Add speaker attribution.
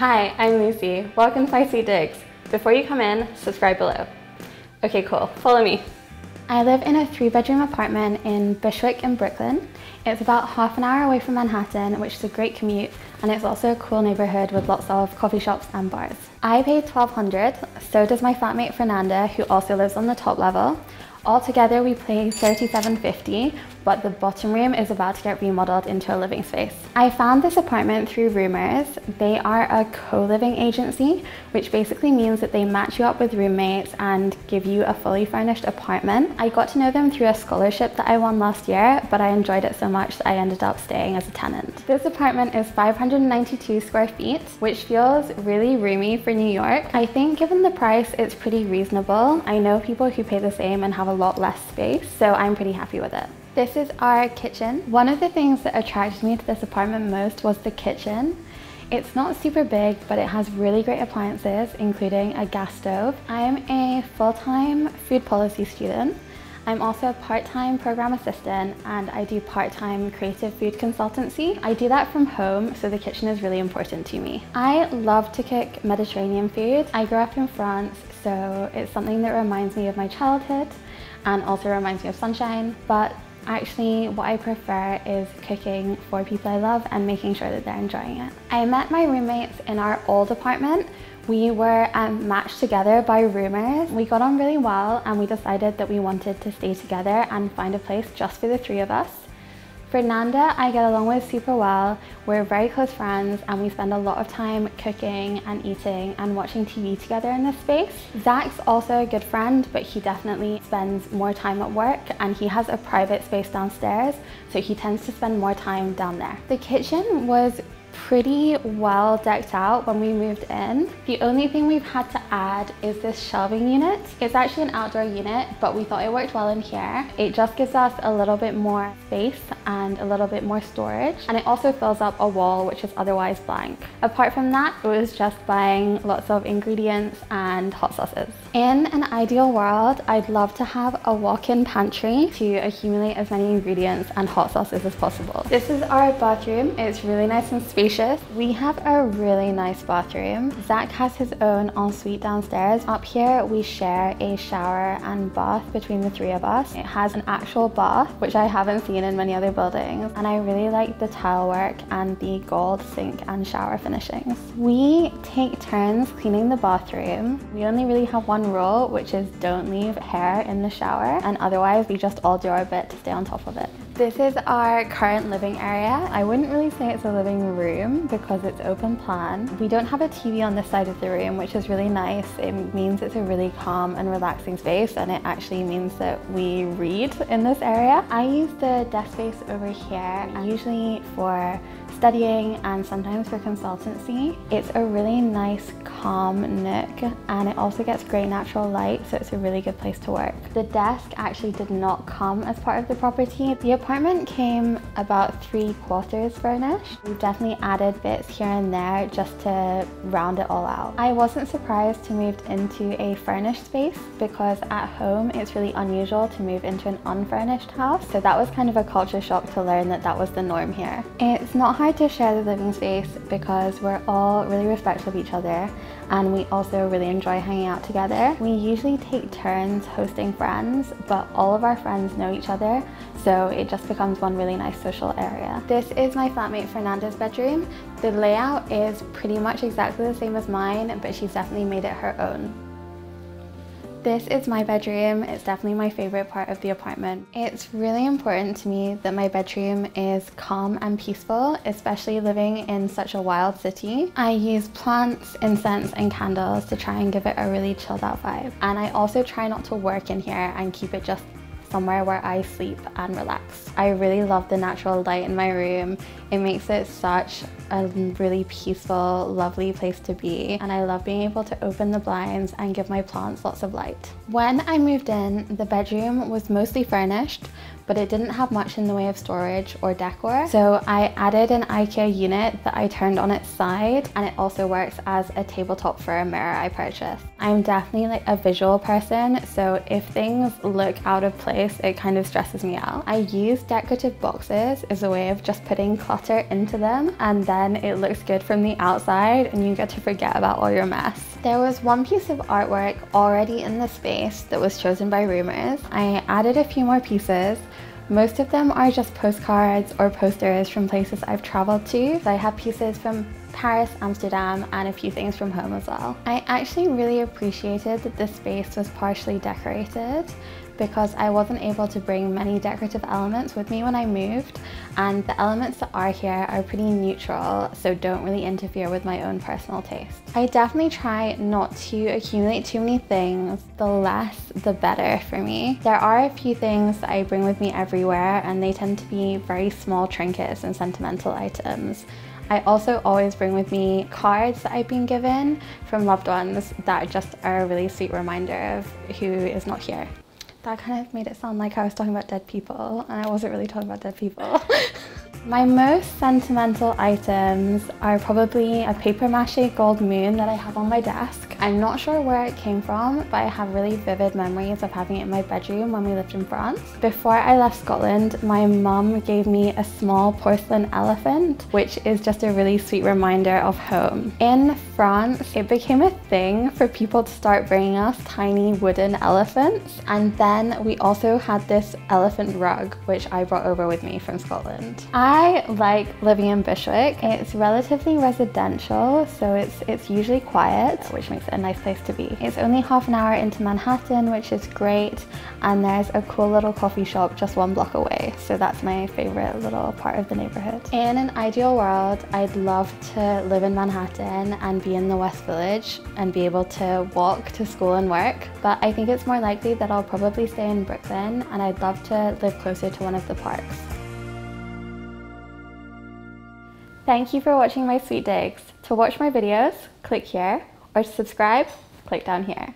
Speaker 1: Hi, I'm Lucy. Welcome to Icy Digs. Before you come in, subscribe below. Okay, cool. Follow me. I live in a three bedroom apartment in Bushwick in Brooklyn. It's about half an hour away from Manhattan, which is a great commute, and it's also a cool neighborhood with lots of coffee shops and bars. I pay 1200 so does my flatmate Fernanda, who also lives on the top level. Altogether, we pay 37.50, but the bottom room is about to get remodeled into a living space. I found this apartment through Roomrs. They are a co-living agency, which basically means that they match you up with roommates and give you a fully furnished apartment. I got to know them through a scholarship that I won last year, but I enjoyed it so much that I ended up staying as a tenant. This apartment is 592 square feet, which feels really roomy for New York. I think given the price, it's pretty reasonable. I know people who pay the same and have a lot less space, so I'm pretty happy with it. This is our kitchen. One of the things that attracted me to this apartment most was the kitchen. It's not super big, but it has really great appliances, including a gas stove. I'm a full-time food policy student. I'm also a part-time program assistant and I do part-time creative food consultancy. I do that from home, so the kitchen is really important to me. I love to cook Mediterranean food. I grew up in France, so it's something that reminds me of my childhood and also reminds me of sunshine. But actually what I prefer is cooking for people I love and making sure that they're enjoying it. I met my roommates in our old apartment. We were um, matched together by Roomrs. We got on really well and we decided that we wanted to stay together and find a place just for the three of us. Fernanda I get along with super well. We're very close friends and we spend a lot of time cooking and eating and watching TV together in this space. Zach's also a good friend, but he definitely spends more time at work and he has a private space downstairs, so he tends to spend more time down there. The kitchen was pretty well decked out when we moved in. The only thing we've had to add is this shelving unit. It's actually an outdoor unit, but we thought it worked well in here. It just gives us a little bit more space and a little bit more storage. And it also fills up a wall, which is otherwise blank. Apart from that, it was just buying lots of ingredients and hot sauces. In an ideal world, I'd love to have a walk-in pantry to accumulate as many ingredients and hot sauces as possible. This is our bathroom. It's really nice and spacious spacious. We have a really nice bathroom. Zach has his own ensuite downstairs. Up here, we share a shower and bath between the three of us. It has an actual bath, which I haven't seen in many other buildings. And I really like the tile work and the gold sink and shower finishings. We take turns cleaning the bathroom. We only really have one rule, which is don't leave hair in the shower. And otherwise, we just all do our bit to stay on top of it. This is our current living area. I wouldn't really say it's a living room because it's open plan. We don't have a TV on this side of the room, which is really nice. It means it's a really calm and relaxing space and it actually means that we read in this area. I use the desk space over here, usually for studying and sometimes for consultancy. It's a really nice calm nook and it also gets great natural light so it's a really good place to work. The desk actually did not come as part of the property. The apartment came about three quarters furnished. We've definitely added bits here and there just to round it all out. I wasn't surprised to move into a furnished space because at home it's really unusual to move into an unfurnished house so that was kind of a culture shock to learn that that was the norm here. It's not to share the living space because we're all really respectful of each other and we also really enjoy hanging out together. We usually take turns hosting friends, but all of our friends know each other, so it just becomes one really nice social area. This is my flatmate Fernanda's bedroom. The layout is pretty much exactly the same as mine, but she's definitely made it her own. This is my bedroom. It's definitely my favorite part of the apartment. It's really important to me that my bedroom is calm and peaceful, especially living in such a wild city. I use plants, incense and candles to try and give it a really chilled out vibe. And I also try not to work in here and keep it just somewhere where I sleep and relax. I really love the natural light in my room. It makes it such a really peaceful, lovely place to be. And I love being able to open the blinds and give my plants lots of light. When I moved in, the bedroom was mostly furnished, but it didn't have much in the way of storage or decor. So I added an IKEA unit that I turned on its side and it also works as a tabletop for a mirror I purchased. I'm definitely like a visual person, so if things look out of place, it kind of stresses me out. I use decorative boxes as a way of just putting clutter into them and then it looks good from the outside and you get to forget about all your mess. There was one piece of artwork already in the space that was chosen by Roomrs. I added a few more pieces most of them are just postcards or posters from places I've traveled to. So I have pieces from Paris, Amsterdam, and a few things from home as well. I actually really appreciated that this space was partially decorated because I wasn't able to bring many decorative elements with me when I moved and the elements that are here are pretty neutral so don't really interfere with my own personal taste. I definitely try not to accumulate too many things, the less the better for me. There are a few things that I bring with me everywhere and they tend to be very small trinkets and sentimental items. I also always bring with me cards that I've been given from loved ones that just are a really sweet reminder of who is not here. That kind of made it sound like I was talking about dead people and I wasn't really talking about dead people. My most sentimental items are probably a paper mache gold moon that I have on my desk. I'm not sure where it came from, but I have really vivid memories of having it in my bedroom when we lived in France. Before I left Scotland, my mum gave me a small porcelain elephant, which is just a really sweet reminder of home. In France, it became a thing for people to start bringing us tiny wooden elephants. And then we also had this elephant rug, which I brought over with me from Scotland. I like living in Bushwick. It's relatively residential, so it's, it's usually quiet, which makes it a nice place to be. It's only half an hour into Manhattan, which is great. And there's a cool little coffee shop just one block away. So that's my favorite little part of the neighborhood. In an ideal world, I'd love to live in Manhattan and be in the West Village and be able to walk to school and work. But I think it's more likely that I'll probably stay in Brooklyn and I'd love to live closer to one of the parks. Thank you for watching my sweet digs. To watch my videos, click here, or to subscribe, click down here.